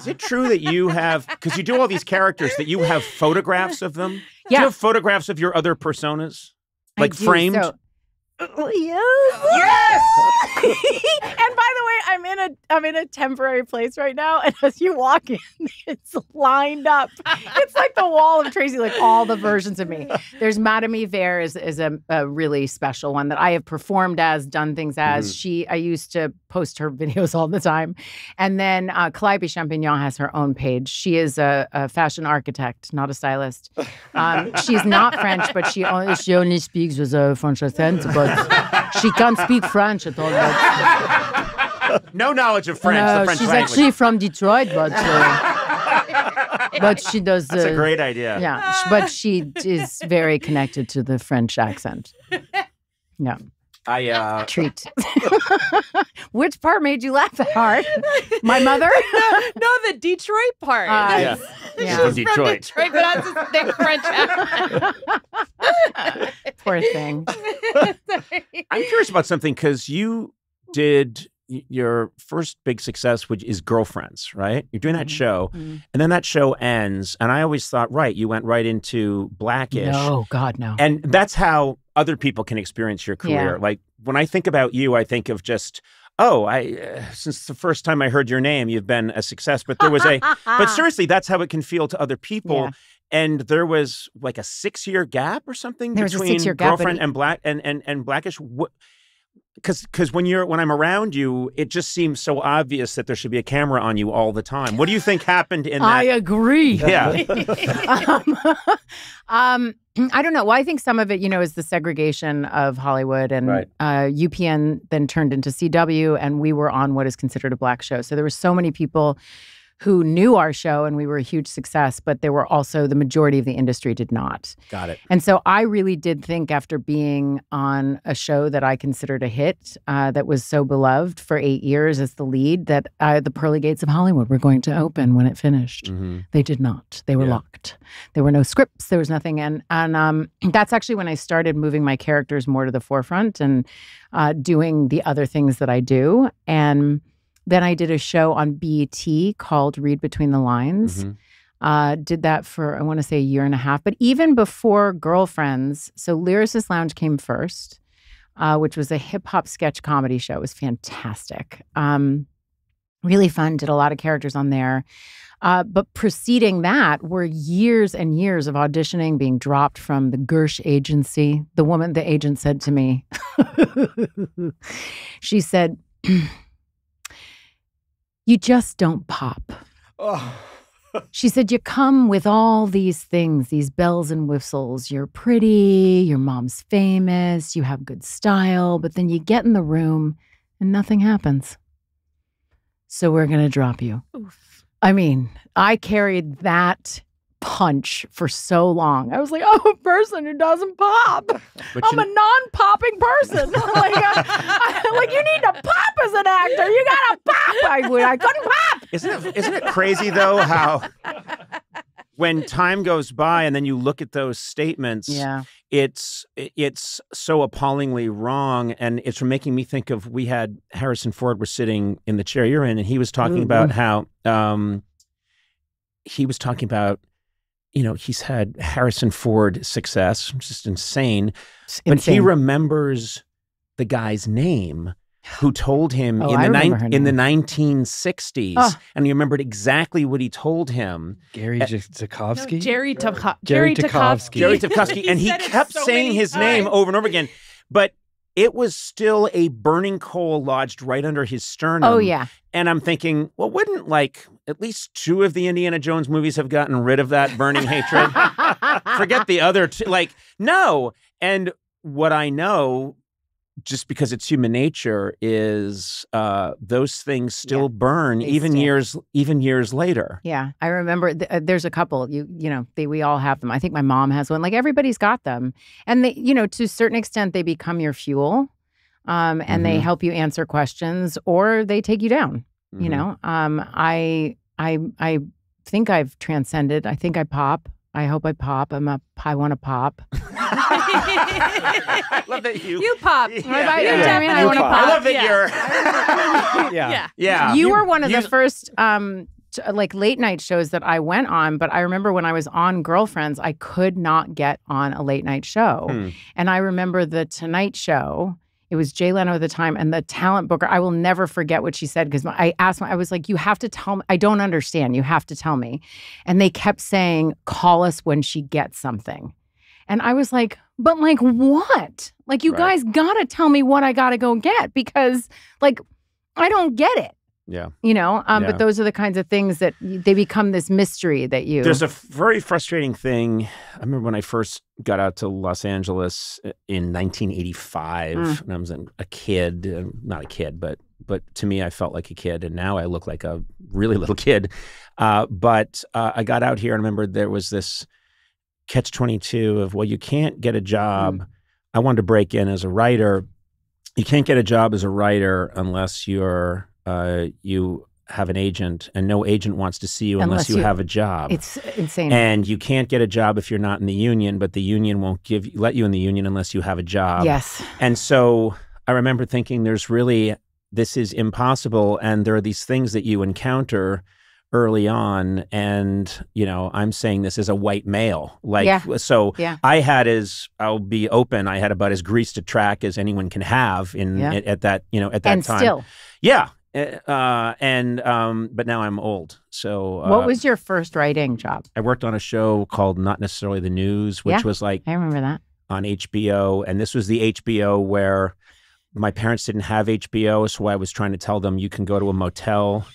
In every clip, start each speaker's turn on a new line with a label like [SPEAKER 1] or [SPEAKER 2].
[SPEAKER 1] Is it true that you have because you do all these characters that you have photographs of them?
[SPEAKER 2] Yeah.
[SPEAKER 1] Do you have photographs of your other personas? Like framed?
[SPEAKER 2] so- Oh, yes. and by the way, I'm in a I'm in a temporary place right now, and as you walk in, it's lined up. It's like the wall of Tracee, like all the versions of me. There's Madame Hiver is is a, a really special one that I have performed as, done things as.
[SPEAKER 1] Mhm.
[SPEAKER 2] She I used to post her videos all the time, and then uh, Calliope Champignon has her own page. She is a, a fashion architect, not a stylist. Um, she's not French, but she only she only speaks with a French accent, but she can't speak French at all. But,
[SPEAKER 1] no knowledge of French,
[SPEAKER 2] No,
[SPEAKER 1] the French
[SPEAKER 2] she's
[SPEAKER 1] language.
[SPEAKER 2] actually from Detroit, but uh, but she does.
[SPEAKER 1] That's a
[SPEAKER 2] uh,
[SPEAKER 1] great idea.
[SPEAKER 2] Yeah, but she is very connected to the French accent. Yeah,
[SPEAKER 1] I uh
[SPEAKER 2] treat. Which part made you laugh that hard? My mother.
[SPEAKER 3] no, the Detroit part.
[SPEAKER 2] Uh,
[SPEAKER 1] yeah.
[SPEAKER 2] yeah.
[SPEAKER 1] From
[SPEAKER 3] From
[SPEAKER 1] Detroit.
[SPEAKER 3] Detroit, but has this thick French accent.
[SPEAKER 2] Poor thing.
[SPEAKER 1] I'm curious about something because you did your first big success, which is Girlfriends, right? You're doing that
[SPEAKER 2] Mhm.
[SPEAKER 1] show,
[SPEAKER 2] Mhm.
[SPEAKER 1] and then that show ends, and I always thought, right, you went right into Blackish,
[SPEAKER 2] No, God, no.
[SPEAKER 1] and that's how other people can experience your
[SPEAKER 2] Yeah.
[SPEAKER 1] career. Like when I think about you, I think of just. Oh, I uh, since the first time I heard your name, you've been a success. But there was a, but seriously, that's how it can feel to other people.
[SPEAKER 2] Yeah.
[SPEAKER 1] And there was like a six year gap or something
[SPEAKER 2] There
[SPEAKER 1] between
[SPEAKER 2] six-year gap,
[SPEAKER 1] girlfriend
[SPEAKER 2] it-
[SPEAKER 1] and black and and and blackish. What? Because because when you're when I'm around you, it just seems so obvious that there should be a camera on you all the time. What do you think happened in that I
[SPEAKER 2] agree.
[SPEAKER 1] Yeah.
[SPEAKER 2] um, um, I don't know. Well, I think some of it, you know, is the segregation of Hollywood, and
[SPEAKER 1] Right.
[SPEAKER 2] uh, UPN then turned into CW, and we were on what is considered a black show. So there were so many people who knew our show, and we were a huge success. But there were also the majority of the industry did not.
[SPEAKER 1] Got it.
[SPEAKER 2] And so I really did think after being on a show that I considered a hit, uh, that was so beloved for eight years as the lead, that uh, the pearly gates of Hollywood were going to open when it finished.
[SPEAKER 1] Mhm.
[SPEAKER 2] They did not. They were
[SPEAKER 1] Yeah.
[SPEAKER 2] locked. There were no scripts. There was nothing. And and um, that's actually when I started moving my characters more to the forefront and uh, doing the other things that I do. And then I did a show on BET called Read Between the Lines.
[SPEAKER 1] Mhm.
[SPEAKER 2] Uh, did that for I want to say a year and a half. But even before Girlfriends, so Lyricist Lounge came first, uh, which was a hip hop sketch comedy show. It was fantastic. Um, really fun. Did a lot of characters on there. Uh, but preceding that were years and years of auditioning being dropped from the Gersh agency. The woman, the agent said to me, she said, You just don't pop.
[SPEAKER 4] Oh.
[SPEAKER 2] She said, You come with all these things, these bells and whistles. You're pretty, your mom's famous, you have good style, but then you get in the room and nothing happens. So we're going to drop you. I mean, I carried that punch for so long. I was like, I'm a person who doesn't pop.
[SPEAKER 1] But
[SPEAKER 2] I'm
[SPEAKER 1] you-
[SPEAKER 2] a non-popping person. like, I, uh, I- like you need to pop as an actor. You gotta pop. I would. I couldn't pop.
[SPEAKER 1] Isn't it isn't it crazy though how when time goes by and then you look at those statements,
[SPEAKER 2] Yeah.
[SPEAKER 1] it's it's so appallingly wrong, and it's making me think of we had Harrison Ford was sitting in the chair you're in, and he was talking about how um, he was talking about you know he's had Harrison Ford success, just insane,
[SPEAKER 2] It's
[SPEAKER 1] but he remembers the guy's name who told him
[SPEAKER 2] Oh,
[SPEAKER 1] in the
[SPEAKER 2] remember her
[SPEAKER 1] nine, in the 1960s
[SPEAKER 2] Ah.
[SPEAKER 1] and he remembered exactly what he told him
[SPEAKER 4] Gary
[SPEAKER 1] Uh,
[SPEAKER 4] J- Zukovsky?
[SPEAKER 3] Jerry Tukhov-
[SPEAKER 4] Jerry
[SPEAKER 3] Jerry
[SPEAKER 4] Tokofsky.
[SPEAKER 3] Tokofsky.
[SPEAKER 1] Jerry Tokofsky and he
[SPEAKER 3] said
[SPEAKER 1] kept
[SPEAKER 3] so
[SPEAKER 1] saying
[SPEAKER 3] many
[SPEAKER 1] his name over and over again but it was still a burning coal lodged right under his sternum
[SPEAKER 2] Oh yeah.
[SPEAKER 1] and i'm thinking well wouldn't like at least two of the indiana jones movies have gotten rid of that burning hatred forget the other two like no and what i know just because it's human nature is uh, those things still
[SPEAKER 2] Yeah,
[SPEAKER 1] burn even
[SPEAKER 2] stick.
[SPEAKER 1] years even years later
[SPEAKER 2] Yeah, I remember. Th- uh, there's a couple. You you know, they we all have them. I think my mom has one. Like everybody's got them, and they you know to a certain extent they become your fuel, um, and they
[SPEAKER 1] Mhm.
[SPEAKER 2] help you answer questions or they take you down. You
[SPEAKER 1] Mhm.
[SPEAKER 2] know, um, I I I think I've transcended. I think I pop. I hope I pop. I'm a. I want to pop.
[SPEAKER 1] I love that you
[SPEAKER 3] You pop.
[SPEAKER 1] Yeah.
[SPEAKER 2] I-
[SPEAKER 3] You
[SPEAKER 2] yeah.
[SPEAKER 3] definitely
[SPEAKER 2] I wanna
[SPEAKER 3] pop.
[SPEAKER 1] I love that
[SPEAKER 3] Yeah.
[SPEAKER 1] you're
[SPEAKER 4] yeah.
[SPEAKER 3] Yeah.
[SPEAKER 1] yeah
[SPEAKER 2] you, were one of
[SPEAKER 1] you-
[SPEAKER 2] the first um, t- like late night shows that I went on, but I remember when I was on Girlfriends, I could not get on a late night show.
[SPEAKER 1] Hmm.
[SPEAKER 2] And I remember the Tonight Show. It was Jay Leno at the time, and the talent booker. I will never forget what she said because I asked, my, I was like, "You have to tell me. I don't understand. You have to tell me." And they kept saying, "Call us when she gets something," and I was like, "But like what? Like you
[SPEAKER 1] Right.
[SPEAKER 2] guys gotta tell me what I gotta go get because like I don't get it."
[SPEAKER 1] Yeah.
[SPEAKER 2] You know, um,
[SPEAKER 1] Yeah.
[SPEAKER 2] but those are the kinds of things that they become this mystery that you.
[SPEAKER 1] There's a f- very frustrating thing. I remember when I first got out to Los Angeles uh, in 1985,
[SPEAKER 2] Mm.
[SPEAKER 1] and I was a kid, uh, not a kid, but but to me, I felt like a kid, and now I look like a really little kid. Uh, but uh, I got out here, and I remember there was this catch 22 of well, you can't get a job. I wanted to break in as a writer. You can't get a job as a writer unless you're uh, you have an agent, and no agent wants to see you unless,
[SPEAKER 2] Unless
[SPEAKER 1] you,
[SPEAKER 2] you-
[SPEAKER 1] have a job.
[SPEAKER 2] it's insane.
[SPEAKER 1] And you can't get a job if you're not in the union, but the union won't give you let you in the union unless you have a job.
[SPEAKER 2] yes.
[SPEAKER 1] And so I remember thinking there's really this is impossible and there are these things that you encounter early on and you know I'm saying this as a white male like
[SPEAKER 2] Yeah.
[SPEAKER 1] so
[SPEAKER 2] Yeah.
[SPEAKER 1] I had as I'll be open I had about as greased a track as anyone can have in
[SPEAKER 2] Yeah.
[SPEAKER 1] at, at that you know at that
[SPEAKER 2] and
[SPEAKER 1] time
[SPEAKER 2] still,
[SPEAKER 1] yeah uh, and um, but now I'm old so uh,
[SPEAKER 2] what was your first writing job?
[SPEAKER 1] I worked on a show called Not Necessarily the News, which
[SPEAKER 2] Yeah.
[SPEAKER 1] was like
[SPEAKER 2] I remember that.
[SPEAKER 1] on HBO. And this was the HBO where my parents didn't have HBO. So I was trying to tell them you can go to a motel.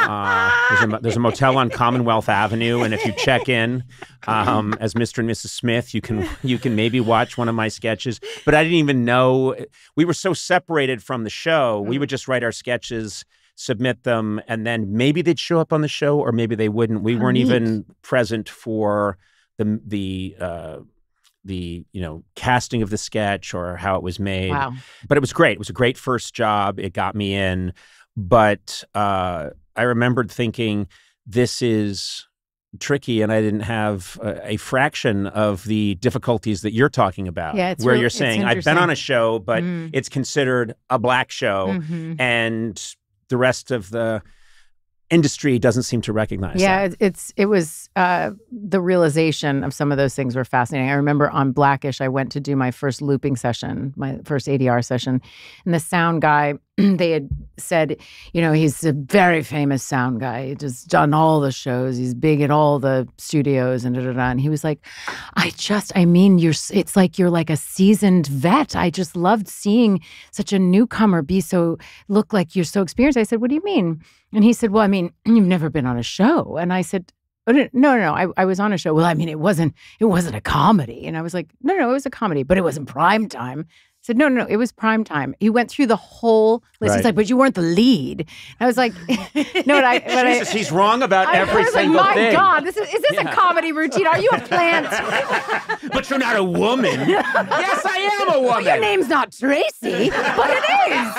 [SPEAKER 1] Uh, there's, a, there's a motel on Commonwealth Avenue, and if you check in um, as Mr. and Mrs. Smith, you can you can maybe watch one of my sketches. But I didn't even know we were so separated from the show. We would just write our sketches, submit them, and then maybe they'd show up on the show, or maybe they wouldn't. We
[SPEAKER 2] How
[SPEAKER 1] weren't
[SPEAKER 2] neat.
[SPEAKER 1] even present for the the uh, the you know casting of the sketch or how it was made
[SPEAKER 2] Wow.
[SPEAKER 1] but it was great. It was a great first job. It got me in, but uh, I remembered thinking this is tricky, and I didn't have a, a fraction of the difficulties that you're talking about.
[SPEAKER 2] Yeah, it's
[SPEAKER 1] where
[SPEAKER 2] real-
[SPEAKER 1] you're saying I've been on a show, but
[SPEAKER 2] Mm.
[SPEAKER 1] it's considered a black show,
[SPEAKER 2] Mhm.
[SPEAKER 1] and the rest of the industry doesn't seem to recognize
[SPEAKER 2] Yeah,
[SPEAKER 1] that.
[SPEAKER 2] it, it's it was uh, the realization of some of those things were fascinating. I remember on Blackish, I went to do my first looping session, my first ADR session, and the sound guy they had said, you know, he's a very famous sound guy. He's just done all the shows. He's big at all the studios and da da da. And he was like, I just, I mean, you're. It's like you're like a seasoned vet. I just loved seeing such a newcomer be so look like you're so experienced. I said, what do you mean? And he said, Well, I mean, you've never been on a show. And I said, "Oh, No, no, no, I, I was on a show. Well, I mean, it wasn't, it wasn't a comedy. And I was like, no, no, it was a comedy, but it wasn't prime time. Said, no, no, no, it was prime time. He went through the whole list.
[SPEAKER 1] Right.
[SPEAKER 2] He's like, but you weren't the lead. I was like, no, but I, but I,
[SPEAKER 1] Jesus, he's wrong about
[SPEAKER 2] I,
[SPEAKER 1] every
[SPEAKER 2] I was like,
[SPEAKER 1] single
[SPEAKER 2] my
[SPEAKER 1] thing.
[SPEAKER 2] God, this is, is this
[SPEAKER 1] Yeah.
[SPEAKER 2] a comedy routine? Are you a plant?
[SPEAKER 1] But you're not a woman. yes, I am a woman.
[SPEAKER 2] Your name's not Tracee, but it is.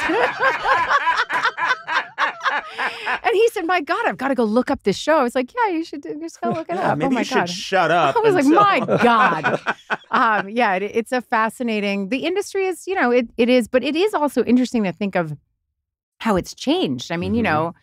[SPEAKER 2] And he said, "My God, I've got to go look up this show." I was like, "Yeah, you should just go look it
[SPEAKER 1] Yeah,
[SPEAKER 2] up."
[SPEAKER 1] maybe
[SPEAKER 2] oh my
[SPEAKER 1] you should
[SPEAKER 2] God.
[SPEAKER 1] shut up.
[SPEAKER 2] I was like, "My God." um, yeah, it, it's a fascinating. The industry is, you know, it it is, but it is also interesting to think of how it's changed. I mean, you
[SPEAKER 1] Mhm.
[SPEAKER 2] know.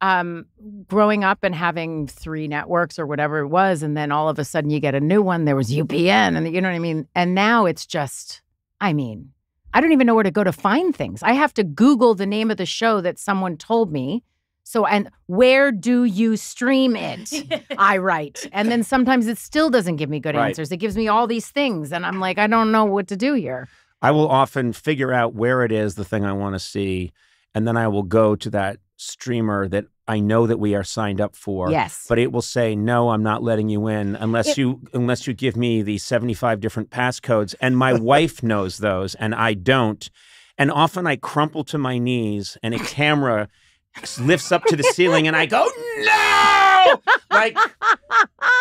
[SPEAKER 2] Um, growing up and having three networks or whatever it was, and then all of a sudden you get a new one. There was UPN, and you know what I mean. And now it's just, I mean, I don't even know where to go to find things. I have to Google the name of the show that someone told me. So, and where do you stream it? I write. And then sometimes it still doesn't give me good
[SPEAKER 1] Right.
[SPEAKER 2] answers. It gives me all these things. And I'm like, I don't know what to do here.
[SPEAKER 1] I will often figure out where it is the thing I want to see, and then I will go to that streamer that I know that we are signed up for.
[SPEAKER 2] yes.
[SPEAKER 1] But it will say, no, I'm not letting you in unless
[SPEAKER 2] It-
[SPEAKER 1] you unless you give me the 75 different passcodes. And my wife knows those and I don't. And often I crumple to my knees and a camera lifts up to the ceiling and I go, no! Like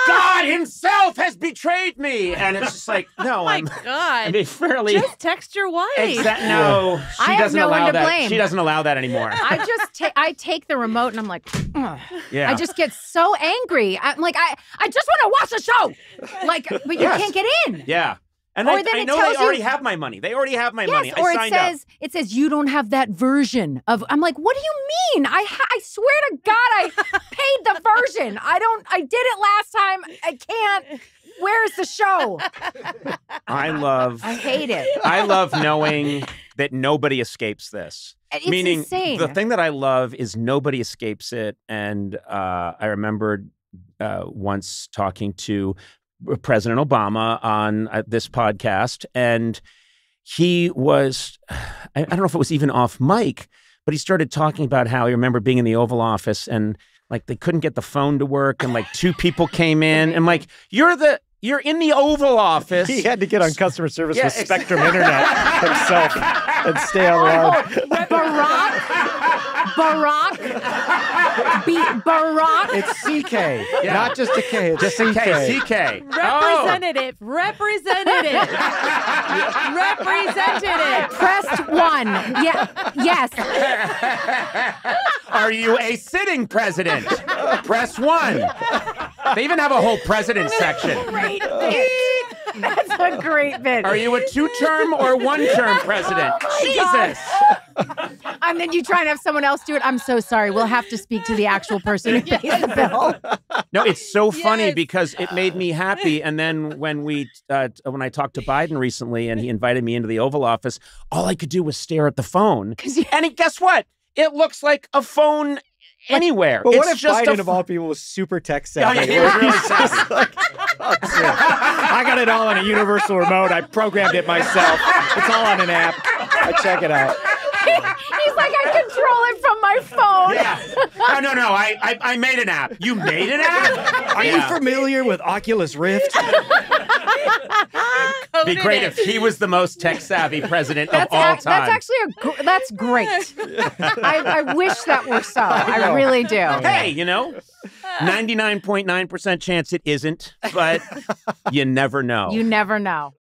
[SPEAKER 1] God himself has betrayed me. And it's just like, no,
[SPEAKER 3] Oh my
[SPEAKER 1] I'm
[SPEAKER 3] God.
[SPEAKER 1] I mean, fairly
[SPEAKER 3] Just text your wife.
[SPEAKER 1] Exa- no, she
[SPEAKER 2] I have
[SPEAKER 1] doesn't
[SPEAKER 2] no
[SPEAKER 1] allow that.
[SPEAKER 2] blame.
[SPEAKER 1] She doesn't allow that anymore.
[SPEAKER 2] I just take I take the remote and I'm like, "Ugh."
[SPEAKER 1] Yeah.
[SPEAKER 2] I just get so angry. I'm like, I, I just want to watch the show. Like, but you
[SPEAKER 1] Yes.
[SPEAKER 2] can't get in.
[SPEAKER 1] yeah. And
[SPEAKER 2] Or
[SPEAKER 1] I,
[SPEAKER 2] then
[SPEAKER 1] I know they already
[SPEAKER 2] you-
[SPEAKER 1] have my money. They already have my
[SPEAKER 2] Yes,
[SPEAKER 1] money.
[SPEAKER 2] or
[SPEAKER 1] I
[SPEAKER 2] it
[SPEAKER 1] signed up.
[SPEAKER 2] says it says you don't have that version of. I'm like, what do you mean? I ha- I swear to God, I paid the version. I don't. I did it last time. I can't. Where's the show?
[SPEAKER 1] I love
[SPEAKER 2] I hate it.
[SPEAKER 1] I love knowing that nobody escapes this.
[SPEAKER 2] It's
[SPEAKER 1] Meaning
[SPEAKER 2] insane.
[SPEAKER 1] the thing that I love is nobody escapes it. And uh, I remembered uh, once talking to President Obama on uh, this podcast, and he was, I, I don't know if it was even off mic, but he started talking about how he remembered being in the Oval Office and like they couldn't get the phone to work, and like two people came in, and like you're the you're in the Oval Office.
[SPEAKER 4] He had to get on customer service
[SPEAKER 1] Yeah,
[SPEAKER 4] with Spectrum Internet himself and stay on the line.
[SPEAKER 2] Barack, Barack, B, Barack.
[SPEAKER 4] It's CK, not just a K. It's
[SPEAKER 1] Just in
[SPEAKER 4] CK.
[SPEAKER 1] case, CK. Oh.
[SPEAKER 3] Representative. Representative. Representative.
[SPEAKER 2] Pressed one. Yeah. Yes.
[SPEAKER 1] Are you a sitting president? Press one. They even have a whole president section.
[SPEAKER 2] Great bit. That's a great bit.
[SPEAKER 1] Are you a two-term or one-term oh president? Jesus.
[SPEAKER 2] And then you try and have someone else do it. I'm so sorry. We'll have to speak to the actual person who pays the bill.
[SPEAKER 1] No, it's so funny
[SPEAKER 3] Yes.
[SPEAKER 1] because it made me happy. And then when we, uh, when I talked to Biden recently, and he invited me into the Oval Office, all I could do was stare at the phone.
[SPEAKER 2] you-
[SPEAKER 1] And it, guess what? It looks like a phone anywhere.
[SPEAKER 4] But what
[SPEAKER 1] it's
[SPEAKER 4] if
[SPEAKER 1] just
[SPEAKER 4] Biden
[SPEAKER 1] a
[SPEAKER 4] of all people was super tech
[SPEAKER 1] yeah,
[SPEAKER 4] savvy?
[SPEAKER 1] he was really
[SPEAKER 4] He's just
[SPEAKER 1] savvy.
[SPEAKER 4] like, "Oh. I got it all on a universal remote. I programmed it myself. It's all on an app. I check it out.
[SPEAKER 2] He's like, I control it from my phone.
[SPEAKER 1] Yeah. No, no, no. I, I, I made an app. You made an app?
[SPEAKER 4] Are
[SPEAKER 1] Yeah.
[SPEAKER 4] you familiar with Oculus Rift?
[SPEAKER 1] It'd be great if he was the most tech savvy president
[SPEAKER 2] That's,
[SPEAKER 1] of all
[SPEAKER 2] ac-
[SPEAKER 1] time.
[SPEAKER 2] that's actually a gr- that's great. I, I wish that were so. I,
[SPEAKER 4] know.
[SPEAKER 2] really do.
[SPEAKER 1] hey, you know, 99.9% chance it isn't, but you never know.
[SPEAKER 2] You never know.